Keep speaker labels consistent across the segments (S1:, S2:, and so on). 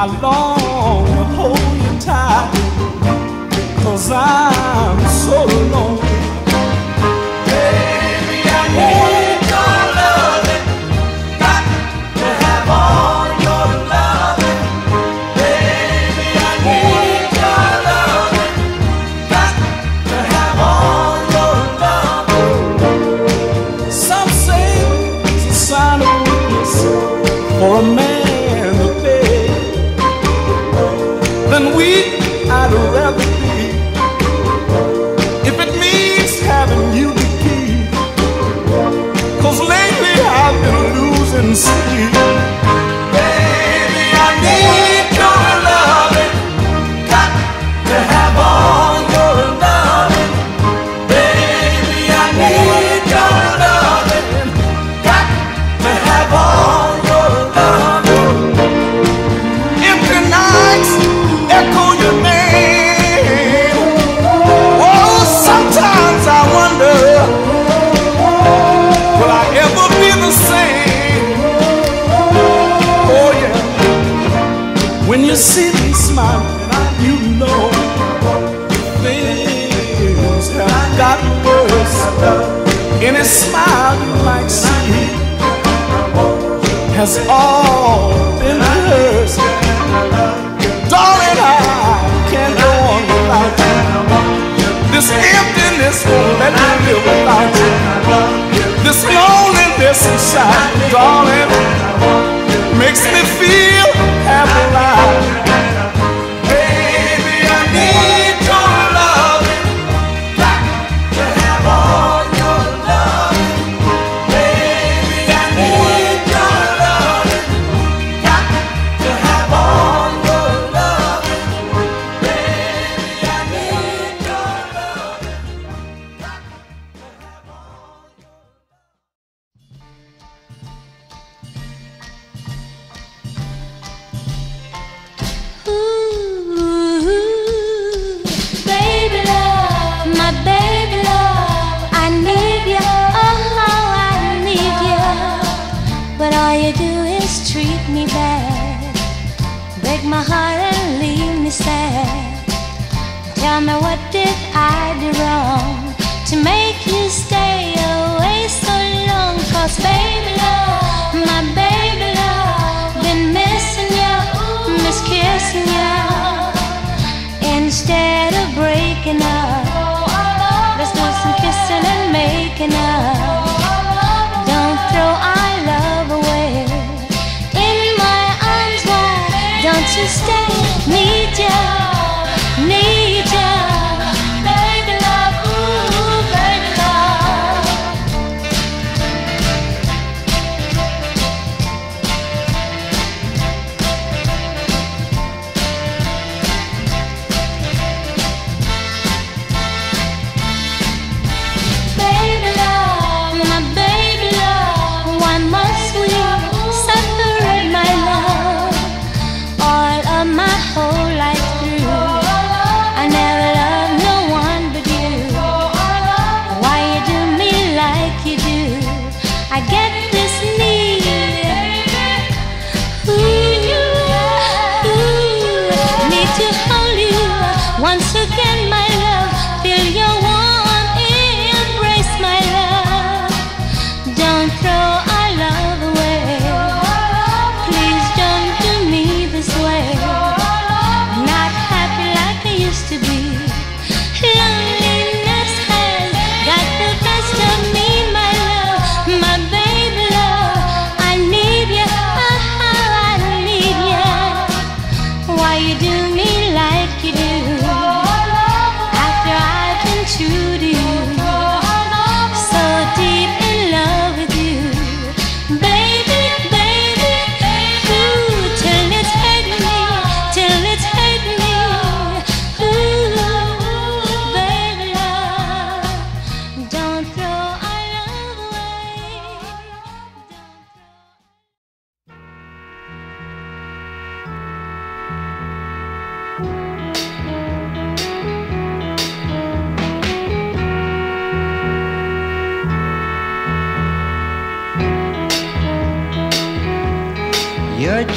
S1: I long to hold you tight, cause I'm so alone. around smile you might see has all been hers, Darling, I can't go on without you. This emptiness won't let me live without you. This loneliness inside, darling.
S2: take my heart and leave me sad. Tell me what did I do wrong to make you stay away so long? Cause baby love, my baby love, been missing you, miss kissing you. Instead of breaking up.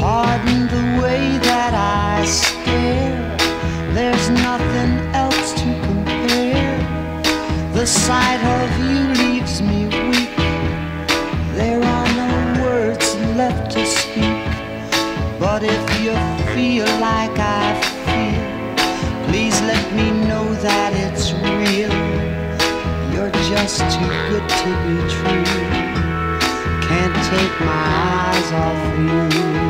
S3: Pardon the way that I stare. There's nothing else to compare. The sight of you leaves me weak. There are no words left to speak. But if you feel like I feel, please let me know that it's real. You're just too good to be true. Can't take my eyes off you.